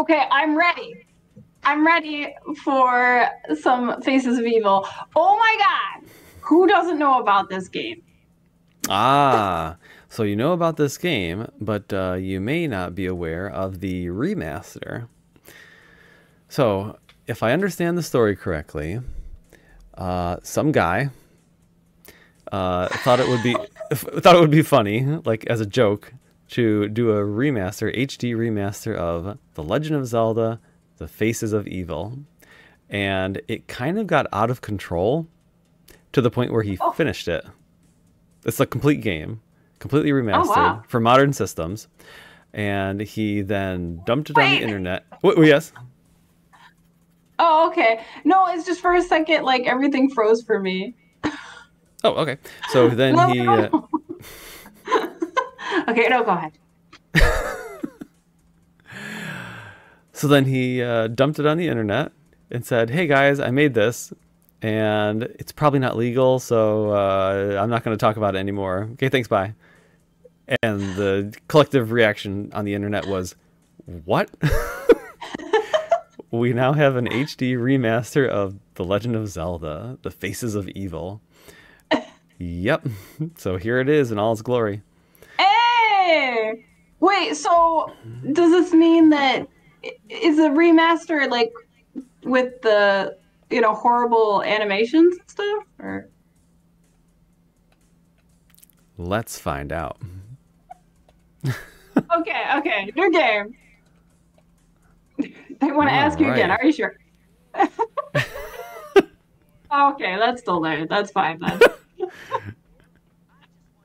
Okay, I'm ready. I'm ready for some Faces of Evil. Oh my god! Who doesn't know about this game? Ah, so you know about this game, but uh, you may not be aware of the remaster. So, if I understand the story correctly, uh, some guy uh, thought it would be thought it would be funny, like as a joke, to do a remaster, HD remaster of The Legend of Zelda: The Faces of Evil, and it kind of got out of control to the point where he oh. finished it. It's a complete game, completely remastered oh, wow. for modern systems, and he then dumped it Wait. on the internet. What? Yes. Oh, okay. No, it's just for a second, like everything froze for me. Oh, okay. So then no, he. Uh... okay, no, go ahead. so then he uh, dumped it on the internet and said, "Hey guys, I made this, and it's probably not legal, so uh, I'm not going to talk about it anymore. Okay, thanks, bye." And the collective reaction on the internet was, "What?" we now have an HD remaster of The Legend of Zelda: The Faces of Evil. Yep. So here it is in all its glory. Wait, so does this mean that is a remaster like with the you know horrible animations and stuff or Let's find out. okay, okay. New game. I want to ask you again. Are you sure? okay, that's still there. That's fine then.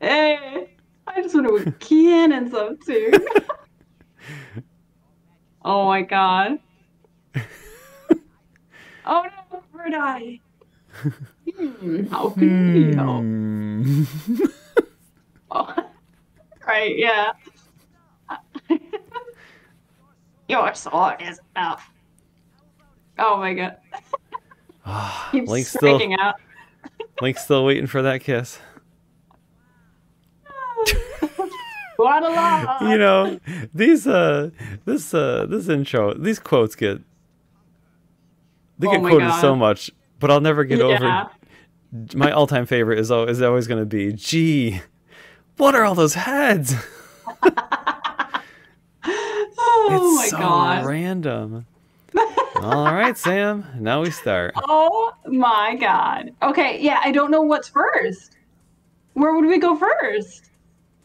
hey, I just want to key in and too. oh my god. oh no, bird eye. Hmm, how can we help? Oh, right, yeah. Your sword is enough. Oh my god. Link's still, out. Link's still waiting for that kiss. You know, these uh this uh this intro, these quotes get they get oh quoted God. so much, but I'll never get yeah. over my all-time favorite is always, is always going to be, "Gee, what are all those heads?" oh it's my so God. random. All right, Sam. Now we start. Oh my god. Okay, yeah, I don't know what's first. Where would we go first?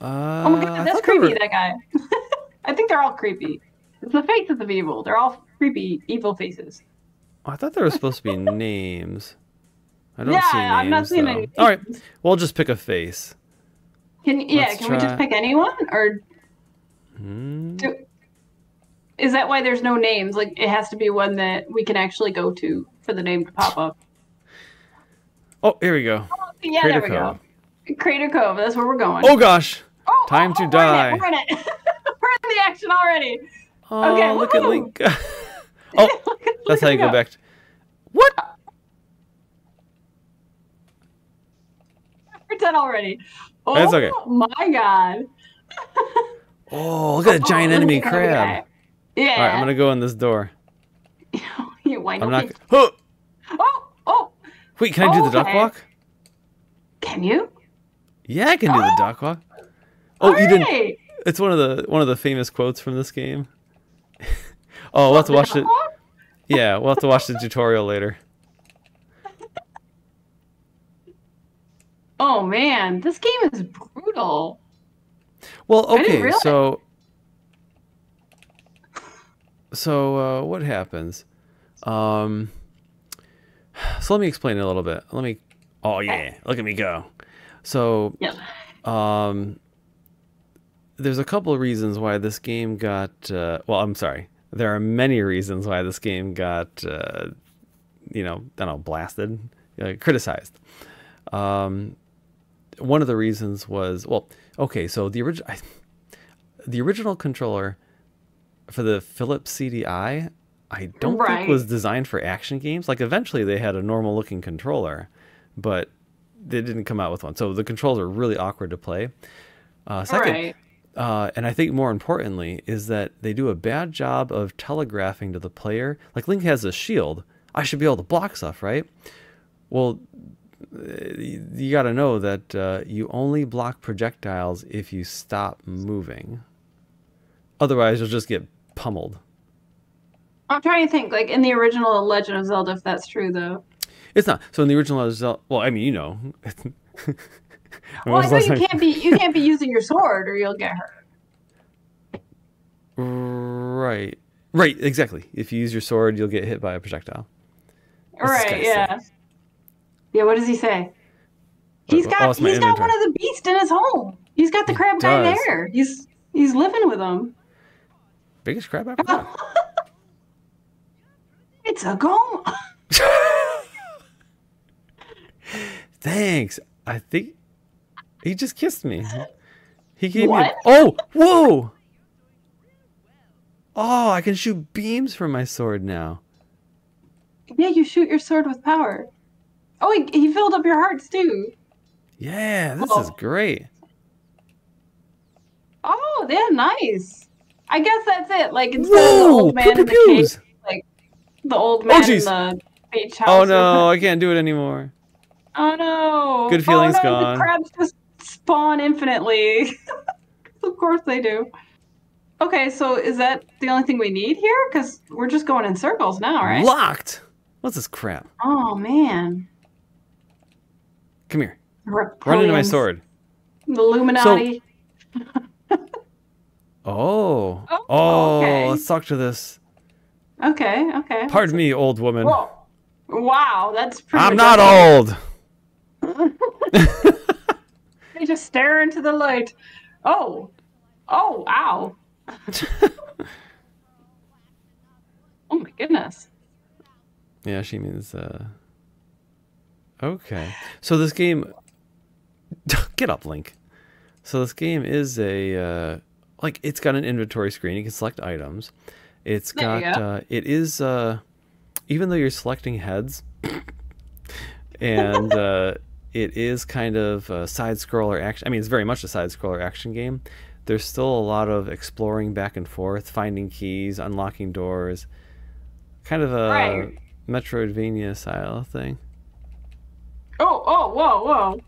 Uh, oh my god, that's creepy. Were... That guy. I think they're all creepy. It's the faces of the evil. They're all creepy, evil faces. Oh, I thought there were supposed to be names. I don't yeah, see names. Yeah, I'm not seeing though. any. All right, we'll just pick a face. Can yeah? Let's can try... we just pick anyone or? Hmm. Do, is that why there's no names? Like it has to be one that we can actually go to for the name to pop up. Oh, here we go. Oh, yeah, Crater there we Cove. go. Crater Cove. That's where we're going. Oh gosh. Oh, oh, Time oh, to oh, die. We're in it. We're in, it. we're in the action already. Oh, okay, look at Link. oh, that's how you go. go back. To... What? We're done already. Oh that's okay. Oh my god. oh, look at that oh, giant enemy crab. Yeah. All right, I'm gonna go in this door. you I'm not. Oh. Oh. Oh. Wait, can I do the duck walk? Can you? Yeah, I can do the duck walk. Oh, you didn't. It's one of the one of the famous quotes from this game. oh, we'll have to watch it. Yeah, we'll have to watch the tutorial later. Oh man, this game is brutal. Well, okay, so so uh, what happens? Um, so let me explain it a little bit. Let me. Oh yeah, look at me go. So, yeah. um, there's a couple of reasons why this game got. Uh, well, I'm sorry. There are many reasons why this game got, uh, you know, I don't know, blasted, uh, criticized. Um, one of the reasons was well, okay, so the original, the original controller for the Philips CDI, I don't right. think was designed for action games. Like eventually they had a normal looking controller, but they didn't come out with one. So the controls are really awkward to play. Uh, second, right. Uh, and I think more importantly is that they do a bad job of telegraphing to the player. Like Link has a shield, I should be able to block stuff, right? Well, you got to know that uh, you only block projectiles if you stop moving. Otherwise, you'll just get pummeled. I'm trying to think, like in the original Legend of Zelda, if that's true though. It's not. So in the original Zelda, well, I mean, you know. well, I you can't be you can't be using your sword or you'll get hurt. Right. Right. Exactly. If you use your sword, you'll get hit by a projectile. right. Yeah. Say? Yeah. What does he say? He's got oh, he's got one of the beasts in his home. He's got the crab guy there. He's he's living with him. Biggest crab ever. it's a gome. Thanks. I think he just kissed me. He gave what? me. Oh, whoa! Oh, I can shoot beams from my sword now. Yeah, you shoot your sword with power. Oh, he, he filled up your hearts too. Yeah, this oh. is great. Oh, they're nice. I guess that's it. Like instead Whoa, of the old man in the cave, like the old oh, man oh, in the beach oh, house. Oh no, I can't do it anymore. Oh no. Good feelings oh, no, gone. The crabs just spawn infinitely. of course they do. Okay, so is that the only thing we need here? Because we're just going in circles now, right? Locked. What's this crap? Oh man. Come here. Run into my sword. The Illuminati. So... oh. Oh. Oh. Okay. Let's talk to this. Okay. Okay. Pardon me, old woman. Whoa. Wow, that's pretty. I'm not old. they just stare into the light. Oh. Oh, ow. oh my goodness. Yeah, she means uh Okay. So this game get up, Link. So this game is a uh like it's got an inventory screen. You can select items. It's got uh it is uh even though you're selecting heads and uh it is kind of a side scroller action. I mean, it's very much a side scroller action game. There's still a lot of exploring back and forth, finding keys, unlocking doors, kind of a right. Metroidvania style thing. Oh, oh, whoa, whoa.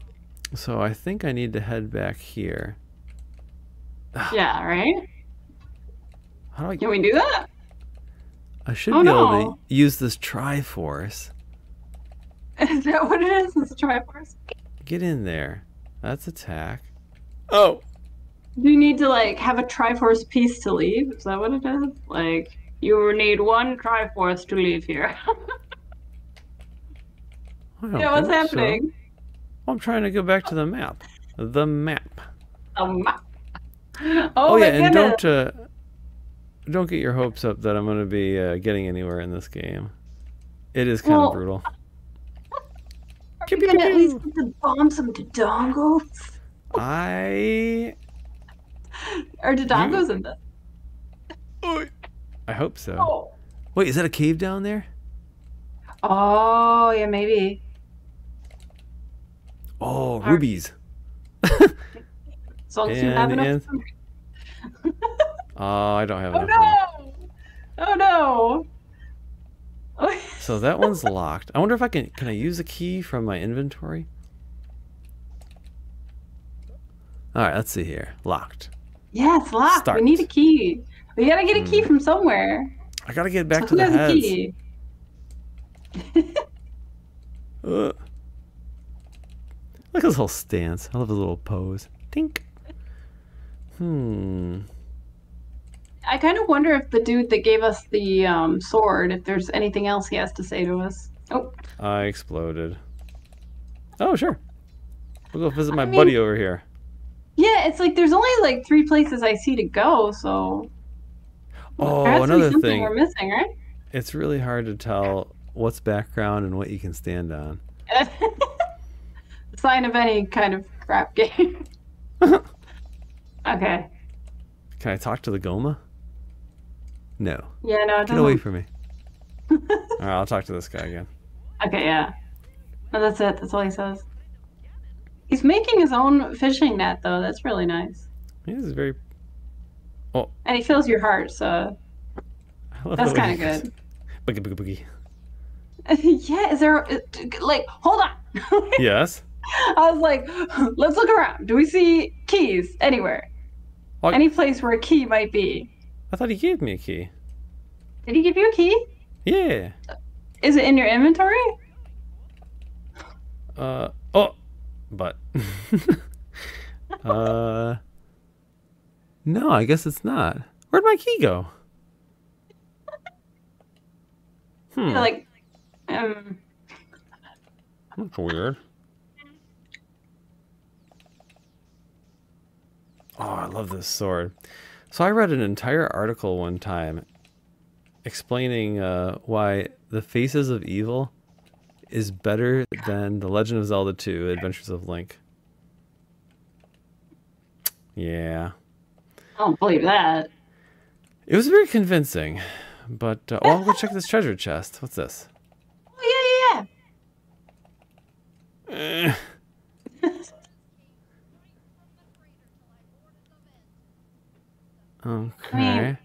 So I think I need to head back here. Yeah, right? How do I... Can we do that? I should oh, be able no. to use this Triforce. Is that what it is? It's a Triforce? Get in there. That's attack. Oh. Do you need to like have a Triforce piece to leave? Is that what it is? Like you need one Triforce to leave here. yeah, what's happening? So. I'm trying to go back to the map. The map. The map. Oh, oh yeah, and don't uh, don't get your hopes up that I'm going to be uh, getting anywhere in this game. It is kind well, of brutal. Are you at least get to bomb some Dodongos? I. Are Dodongos you... in this? I hope so. Oh. Wait, is that a cave down there? Oh, yeah, maybe. Oh, rubies. as long as and, you have enough. oh, I don't have oh, enough. Oh no! Oh no! So that one's locked. I wonder if I can can I use a key from my inventory? All right, let's see here. Locked. Yeah, it's locked. Start. We need a key. We gotta get a key mm. from somewhere. I gotta get back so to the heads. Key? uh. Look at his whole stance. I love his little pose. Tink. Hmm. I kind of wonder if the dude that gave us the um, sword, if there's anything else he has to say to us. Oh. I exploded. Oh, sure. We'll go visit my I mean, buddy over here. Yeah, it's like there's only like three places I see to go, so. Oh, another thing we're missing, right? It's really hard to tell what's background and what you can stand on. Sign of any kind of crap game. okay. Can I talk to the Gohma? No. Yeah, no, Get away from me. all right, I'll talk to this guy again. Okay, yeah. No, that's it. That's all he says. He's making his own fishing net, though. That's really nice. He is very, Oh. And he fills your heart, so that's kind of good. Boogie boogie boogie. yeah, is there like hold on? Yes. I was like, let's look around. Do we see keys anywhere? Well, Any place where a key might be? I thought he gave me a key. Did he give you a key? Yeah. Is it in your inventory? Uh oh, but uh no, I guess it's not. Where'd my key go? Hmm, Like, um, that's weird. Oh, I love this sword. So I read an entire article one time explaining uh, why the Faces of Evil is better than The Legend of Zelda 2: Adventures of Link. Yeah. I don't believe that. It was very convincing, but uh, oh, I'm gonna check this treasure chest. What's this? Oh yeah, yeah, Eh, yeah. okay.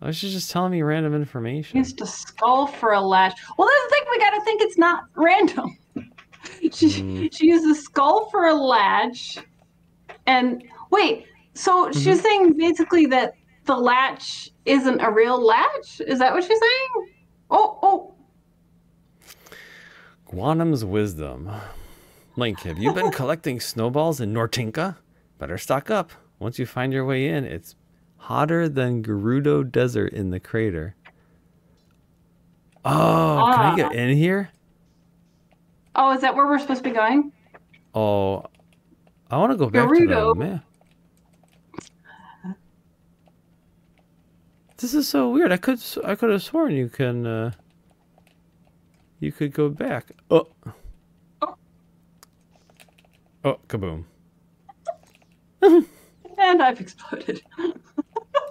I should just telling me random information. Used a skull for a latch. Well, that's the thing. We gotta think it's not random. she Mm. she used a skull for a latch, and wait. So she's saying basically that the latch isn't a real latch. Is that what she's saying? Oh, oh. Gwonam's wisdom. Link, have you been collecting snowballs in Nortinka? Better stock up. Once you find your way in, it's hotter than Gerudo Desert in the crater. Oh, can I get in here? Oh, is that where we're supposed to be going? Oh, I want to go back to Gerudo. the map. This is so weird. I could s- I could have sworn you can uh you could go back. Oh. Oh, kaboom. And I've exploded.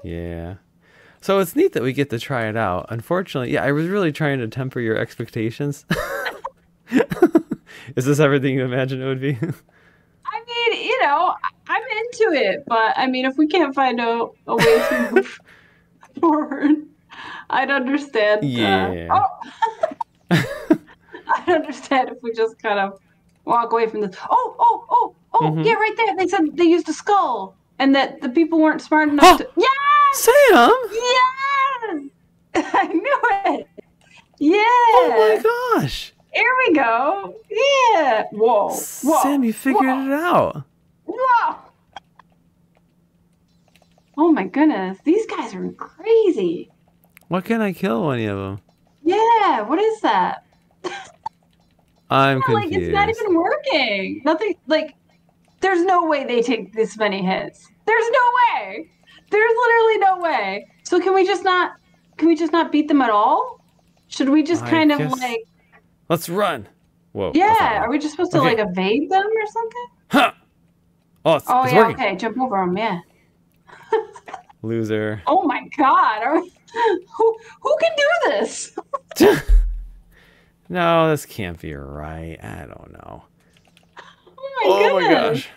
Yeah. So it's neat that we get to try it out. Unfortunately, yeah, I was really trying to temper your expectations. Is this everything you imagined it would be? I mean, you know, I'm into it, but I mean, if we can't find a, a way to move forward, I'd understand. uh, Yeah. oh, I'd understand if we just kind of walk away from this. Oh, oh, oh, oh, Mhm. yeah, right there. They said they used a skull, and that the people weren't smart enough to. Yes, Sam! yes, I knew it. Yeah. Oh my gosh! Here we go. Yeah. Whoa. Whoa. Sam, you figured whoa. it out. Whoa! Oh my goodness, these guys are crazy. Why can't I kill any of them? Yeah, what is that? I'm like confused. it's not even working. Nothing like there's no way they take this many hits. There's no way. There's literally no way. So can we just not can we just not beat them at all? Should we just I kind of like Let's run. Whoa. yeah, are we just supposed to Okay. like evade them or something? Huh! Oh, it's, Oh it's yeah, working. okay, jump over them, yeah. Loser. Oh my god, are we, who who can do this? no, this can't be right. I don't know. Oh my oh my gosh.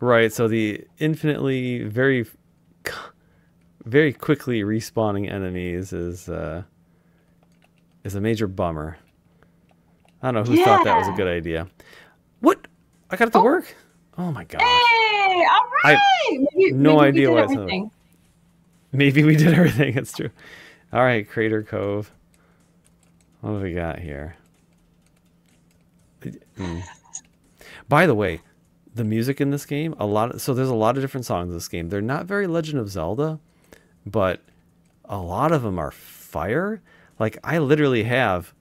Right, so the infinitely very very quickly respawning enemies is uh is a major bummer. I don't know who thought that was a good idea. What? I got it to Oh. work? Oh my gosh. Hey, all I- right. maybe, no maybe we idea did why everything. Maybe we did everything. It's true. All right, Crater Cove. What have we got here? Hmm. By the way, the music in this game, a lot. Of, so there's a lot of different songs in this game. They're not very Legend of Zelda, but a lot of them are fire. Like I literally have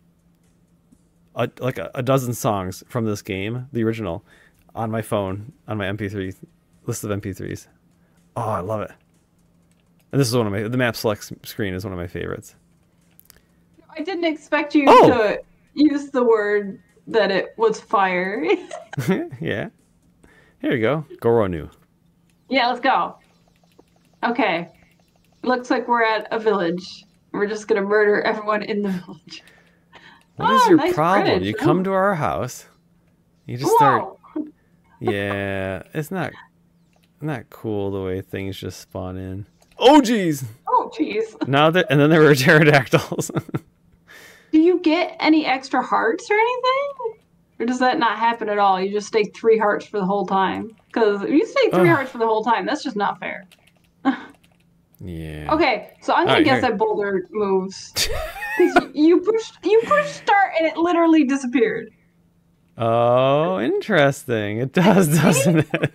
a like a, a dozen songs from this game, the original, on my phone on my MP3 list of MP3s. Oh, I love it. And this is one of my the map select screen is one of my favorites. I didn't expect you Oh. to use the word that it was fire. yeah. Here you go. Goronu. yeah, let's go. Okay. Looks like we're at a village. We're just gonna murder everyone in the village. What is Oh, your nice problem? You come to our house. You just start yeah, it's not not cool the way things just spawn in. Oh jeez. Oh jeez. Now that and then there were pterodactyls. Do you get any extra hearts or anything? Or does that not happen at all? You just stay three hearts for the whole time? Because if you stay three Ugh. hearts for the whole time, that's just not fair. yeah. Okay, so I'm gonna Alright, guess here. that boulder moves. 'Cause you pushed you pushed start and it literally disappeared. Oh, interesting. It does, doesn't it?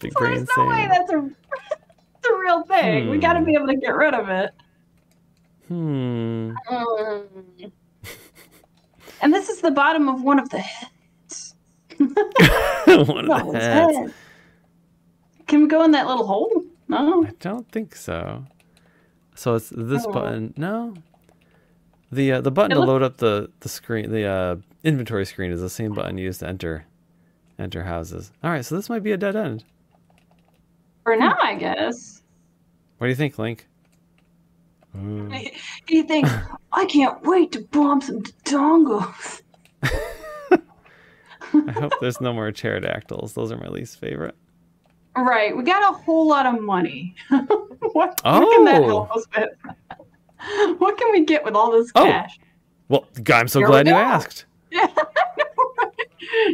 Big So brain there's no way that's a, it's a real thing. We gotta Hmm. be able to get rid of it. Hmm. And this is the bottom of one of the heads. One of the heads. it. Can we go in that little hole? No. I don't think so. So it's this Oh. button. No. The uh, the button It to look- load up the the screen, the uh, inventory screen, is the same button used to enter enter houses. All right, so this might be a dead end. For now, I guess. What do you think, Link? Mm. Ooh. You think I can't wait to bomb some dongos. I hope there's no more pterodactyls. Those are my least favorite. Right, we got a whole lot of money. what, what can that Oh. help us with? what can we get with all this Oh. cash? Well, I'm so Here glad you asked. Yeah,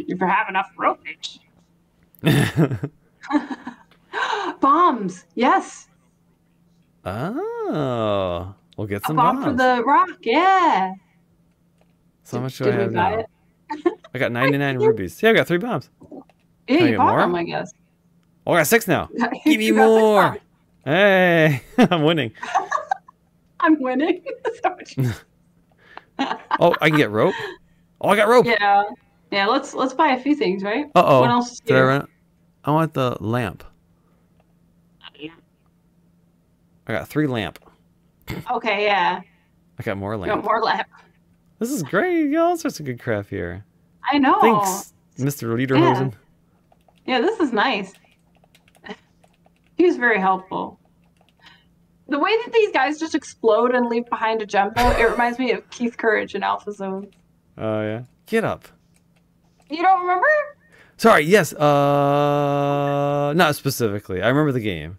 if you have enough ropage. Bombs, yes. Oh, we'll get some bomb for the rock, yeah. So much do I have now? I got 99 rubies. Yeah, I got three bombs. Yeah, Can I you get bought more? them, I guess. Oh, I got six now. Give me You got six more. Hey, I'm winning. I'm winning. So much- Oh, I can get rope. Oh, I got rope. yeah, yeah. Let's let's buy a few things, right? Uh oh. What else I? I want the lamp. I got three lamp. Okay, yeah. I got more lamp. more lap? This is great. You got all sorts of good crap here. I know. Thanks, Mr. Lederhosen. Yeah, this is nice. He was very helpful. The way that these guys just explode and leave behind a jumbo, it reminds me of Keith Courage in Alpha Zone. Oh yeah. Get up. You don't remember? Sorry. Yes. Uh, not specifically. I remember the game.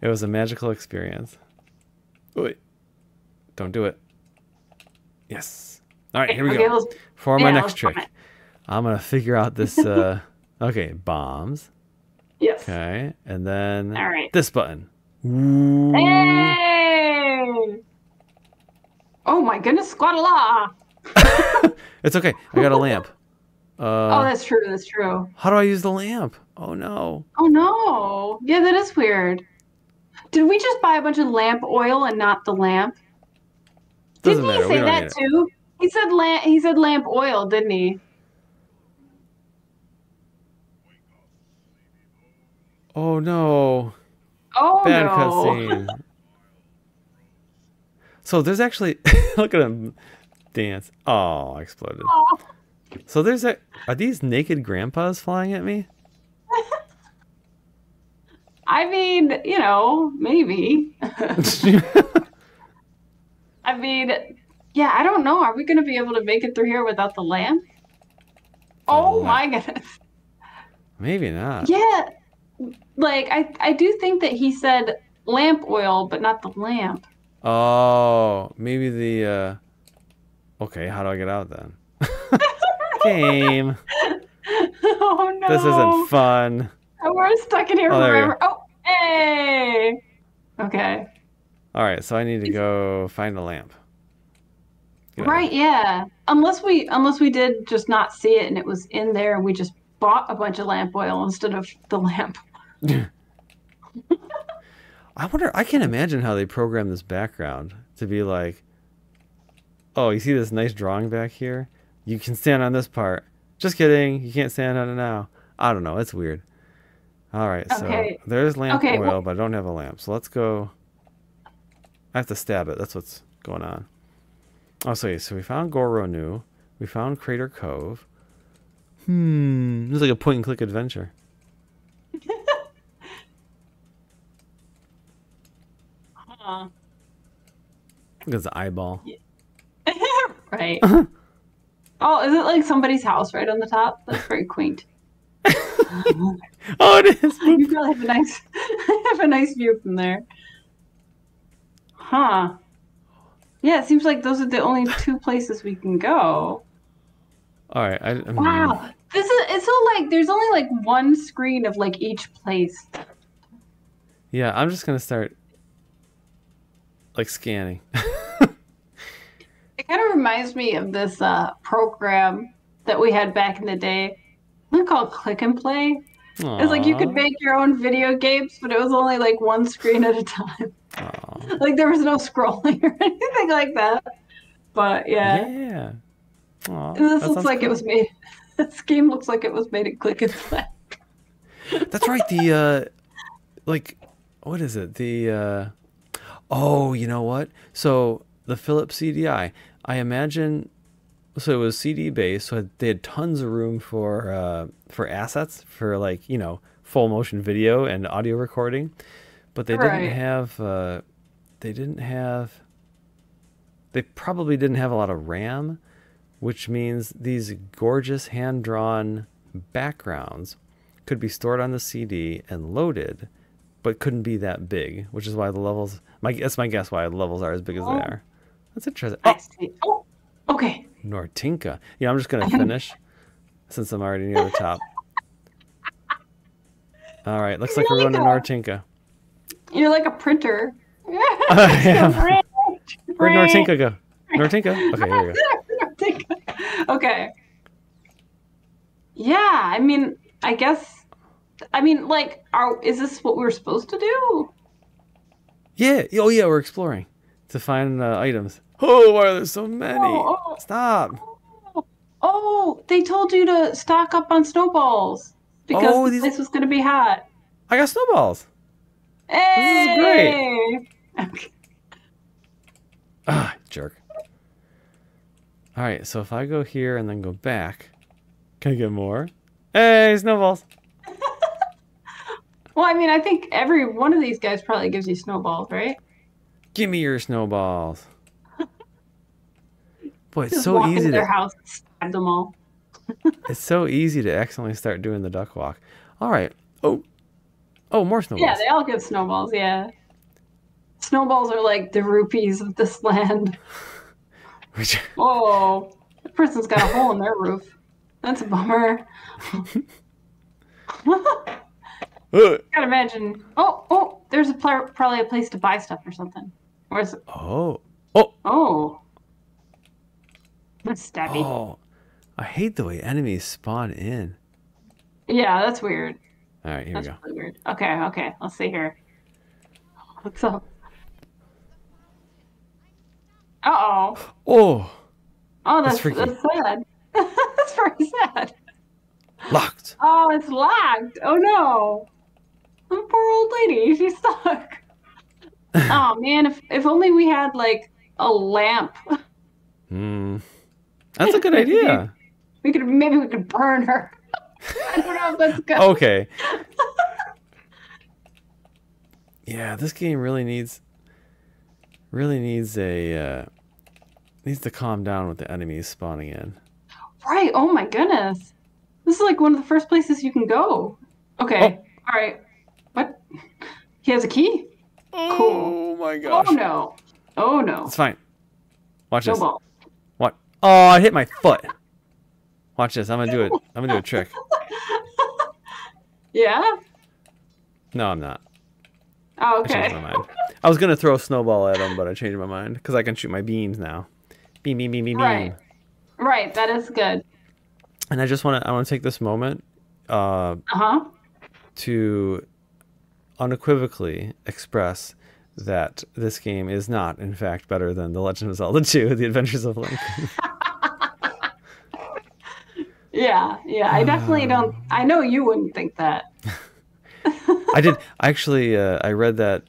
It was a magical experience. Wait. Don't do it. Yes. All right. Here we okay, go. For my yeah, next trick. I'm gonna figure out this. Uh, okay, bombs. Yes. Okay, and then All right. this button. Ooh. Hey! Oh my goodness, squadala! It's okay. I got a lamp. oh, Uh, that's true. That's true. how do I use the lamp? Oh no. Oh no. Yeah, that is weird. Did we just buy a bunch of lamp oil and not the lamp? Doesn't didn't matter. he say that too? He said lamp. He said lamp oil, didn't he? Oh no. Oh Bad no. cutscene. So there's actually look at him dance. Oh, I exploded. Oh. So there's a are these naked grandpas flying at me? I mean, you know, maybe. I mean, yeah, I don't know. Are we going to be able to make it through here without the lamp? Oh my goodness. Maybe not. Yeah. Like I I do think that he said lamp oil but not the lamp. Oh, maybe the uh Okay, how do I get out then? Game. oh no. This isn't fun. Oh, We're stuck in here Oh, forever. Oh, hey. Okay. All right, so I need to go find a lamp. Right, yeah. Unless we unless we did just not see it and it was in there and we just bought a bunch of lamp oil instead of the lamp. I wonder. I can't imagine how they program this background to be like, oh, you see this nice drawing back here? You can stand on this part. Just kidding. You can't stand on it now. I don't know. It's weird. All right, so Okay. there's lamp Okay, oil, well- but I don't have a lamp. So let's go. I have to stab it. That's what's going on. Oh, so, yeah, so we found Goronu. We found Crater Cove. Hmm. This is like a point and click adventure. Huh. Look at the eyeball. right. Oh, is it like somebody's house right on the top? That's very quaint. Oh, it is. You probably have a nice have a nice view from there. Huh. Yeah, it seems like those are the only two places we can go. All right. I, mm, Wow. This is it's so like there's only like one screen of like each place. Yeah, I'm just gonna start like scanning. It kind of reminds me of this uh, program that we had back in the day. Was called Klik & Play. It's like you could make your own video games, but it was only like one screen at a time. Like there was no scrolling or anything like that. But yeah, Yeah. Aw, And this looks like it was made. This game looks like it was made in Klik & Play. That's right. The uh, like, what is it? The uh, oh, you know what? So the Philips CDI. I imagine. So it was CD based, so they had tons of room for uh, for assets for like you know full motion video and audio recording, but they Right. didn't have. Uh, they didn't have. They probably didn't have a lot of RAM, which means these gorgeous hand drawn backgrounds could be stored on the CD and loaded, but couldn't be that big, which is why the levels. My that's my guess why the levels are as big as they Oh. are. That's interesting. Oh, Oh, okay. Nortinka. Yeah, I'm just gonna finish since I'm already near the top. All right, looks like we're running Nortinka. Nortinka. You're like a printer. I am. Where'd Nortinka go? Nortinka. Okay, here we go. okay. Yeah, I mean, I guess. I mean, like, are is this what we're supposed to do? Yeah. Oh yeah, we're exploring to find uh, items. Oh, why are there so many? Oh, oh. Stop. Oh, they told you to stock up on snowballs because Oh, the these- place was going to be hot. I got snowballs. Hey! This is great. Ah, jerk. All right, so if I go here and then go back, can I get more? Hey, snowballs. Well, I mean, I think every one of these guys probably gives you snowballs, right? Give me your snowballs. Boy, it's Just so walk easy into their to house stab them all. it's so easy to accidentally start doing the duck walk. All right. Oh, oh, more snowballs. Yeah, they all give snowballs. Yeah, snowballs are like the rupees of this land. Which- Oh, the person's got a hole in their roof. That's a bummer. Ugh. Can't imagine. Oh, oh, there's a pl- probably a place to buy stuff or something. Where's oh, oh, oh, stabby. oh! I hate the way enemies spawn in. Yeah, that's weird. All right, here That's we go. really weird. Okay, okay. Let's see here. What's up? Uh oh. Oh, Oh, That's that's that's sad. that's very sad. locked. Oh, it's locked. Oh no. Poor old lady. She's stuck. oh man, if if only we had like a lamp. Hmm. That's a good idea. We could maybe we could burn her. I don't know if that's good. Okay. Yeah, this game really needs really needs a uh, needs to calm down with the enemies spawning in. Right. Oh my goodness. This is like one of the first places you can go. Okay. All right. What? He has a key? Oh my gosh. Oh no. Oh no. It's fine. Watch this. Snowball. Oh, I hit my foot. Watch this. I'm gonna do it. I'm gonna do a trick. Yeah? No, I'm not. Oh, I changed my mind. I was gonna throw a snowball at him, but I changed my mind because I can shoot my beams now. Beam, beam, beam, beam, beam. Right. Right, that is good. And I just want to. I want to take this moment uh, Uh-huh. to unequivocally express that this game is not, in fact, better than The Legend of Zelda 2: The Adventures of Link. Yeah, yeah. I definitely don't I know you wouldn't think that. I did. I actually. Uh, I read that.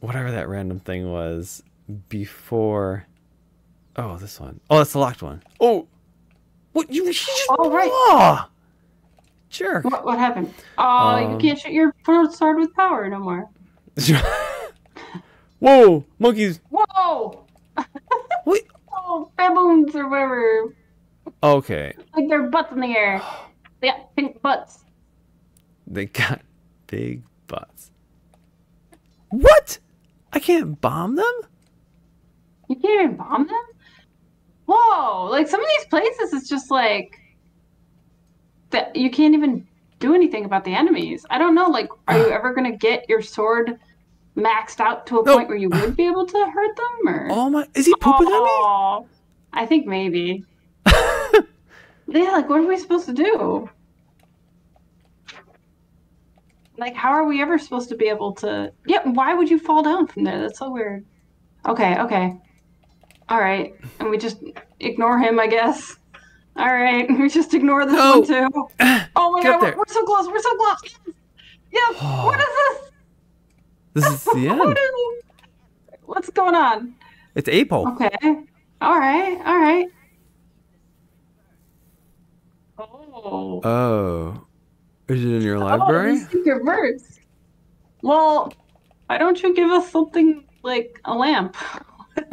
Whatever that random thing was before. Oh, this one. Oh, that's the locked one. Oh, what you? Oh, right. Oh, jerk. What what happened? Oh, you Um, can't shoot your sword with power no more. Whoa, monkeys! Whoa! Wait. Oh, baboons or whatever. Okay. Like their butts in the air. They got pink butts. They got big butts. What? I can't bomb them? You can't even bomb them? Whoa! Like some of these places, it's just like that you can't even do anything about the enemies. I don't know. Like, are you ever gonna get your sword maxed out to a No. point where you would be able to hurt them? Or Oh my! Is he pooping at me? Oh, I think maybe. Yeah, like what are we supposed to do? Like, how are we ever supposed to be able to? Yeah, why would you fall down from there? That's so weird. Okay, okay. All right, and we just ignore him, I guess. All right, we just ignore this No. one too. Oh my Get god, we're, we're so close. We're so close. Yes. Yes. what is this? This is the end. What's going on? It's April. Okay. All right. All right. Oh. Oh. Is it in your Oh, library? the secret verse. Well, why don't you give us something like a lamp?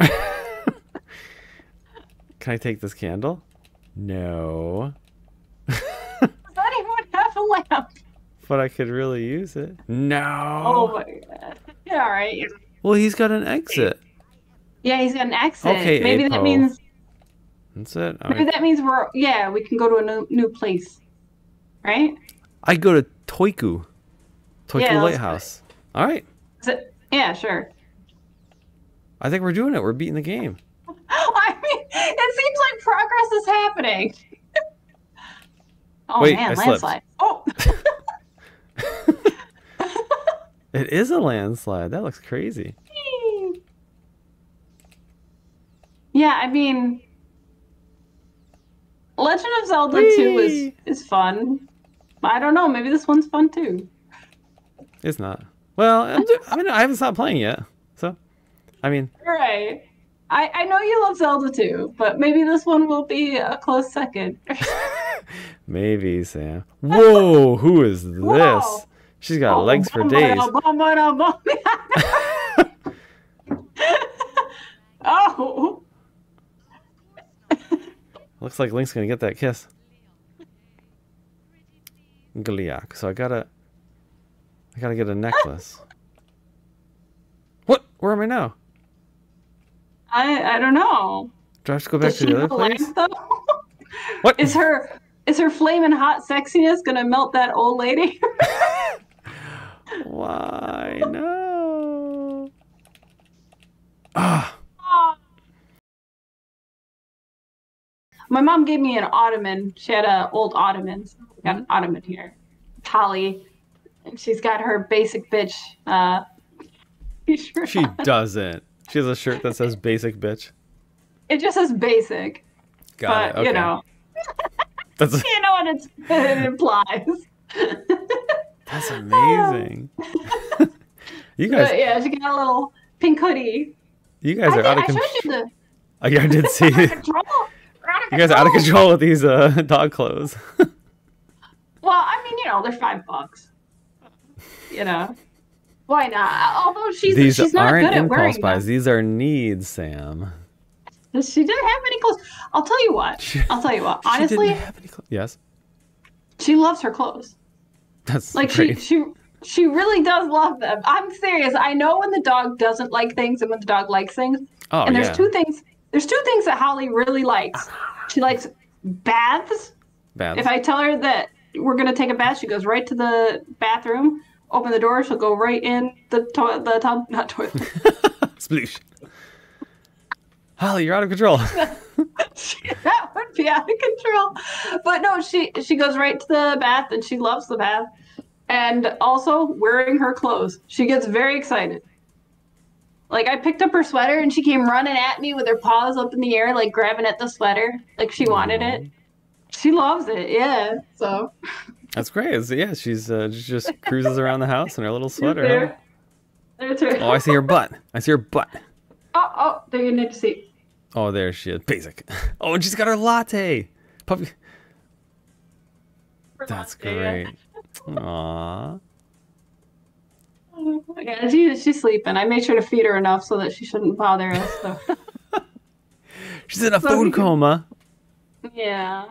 Can I take this candle? No. Does anyone have a lamp? But I could really use it. No. Oh my god. Yeah, all right. Well, he's got an exit. Yeah, he's got an exit. Okay, maybe that means That's it. That means we're yeah we can go to a new new place, right? I go to Toiku. Toiku Yeah, Lighthouse. All right. It, yeah, sure. I think we're doing it. We're beating the game. I mean, it seems like progress is happening. oh Wait, man, I slipped. landslide. Oh. It is a landslide. That looks crazy. Yeah, I mean, Legend of Zelda 2 is is fun. I don't know, maybe this one's fun too. It's not. Well, I'm do- I mean, I haven't stopped playing yet. So, I mean, Right. I, I know you love Zelda 2, but maybe this one will be a close second. maybe, Sam. Whoa, who is this? Whoa. She's got legs for bum, days. oh. Looks like Link's gonna get that kiss. Gliak. So I gotta, I gotta get a necklace. What? Where am I now? I I don't know. Do I have to go back Does to the other place? What? Is her is her flaming hot sexiness gonna melt that old lady? Why no? Ah, My mom gave me an ottoman. She had an old ottoman. So got an ottoman here. Holly. And she's got her basic bitch uh t-shirt she on. doesn't. She has a shirt that says "basic bitch." It just says basic. Got but it. Okay. you know That's you know what it's, it implies. that's amazing. you guys, But yeah, she got a little pink hoodie. you guys are did, out of I control. showed you the I did see. You of control. We're out of guys are out of control with these uh, dog clothes. Well, I mean, you know, they're five bucks. You know, why not? Although she's these she's not aren't good at impulse wearing buys. These are needs, Sam. She didn't have any clothes. I'll tell you what. She- I'll tell you what. She Honestly, didn't have any clothes. Yes, she loves her clothes. that's Like great. she she she really does love them. I'm serious. I know when the dog doesn't like things and when the dog likes things. oh and there's yeah, two things. There's two things that Holly really likes. She likes baths. bad. If I tell her that we're gonna take a bath, she goes right to the bathroom. Open the door. She'll go right in the to- the tub, not toilet. Sploosh. Holly, you're out of control. that would be out of control. But no, she she goes right to the bath and she loves the bath. And also wearing her clothes. She gets very excited. Like I picked up her sweater and she came running at me with her paws up in the air, like grabbing at the sweater, like she wanted it. She loves it, yeah. So That's great. It's- yeah, she's uh, she just cruises around the house in her little sweater. huh? there. There's. Oh, I see her butt. I see her butt. Oh, oh, there you need to see. Oh, there she is. Basic. Oh, and she's got her latte. Puppy. That's great. Aww. Yeah, she, she's sleeping. I made sure to feed her enough so that she shouldn't bother us. So. She's in a So food coma. Yeah.